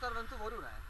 नमस्कार रंतु बोरू रहा है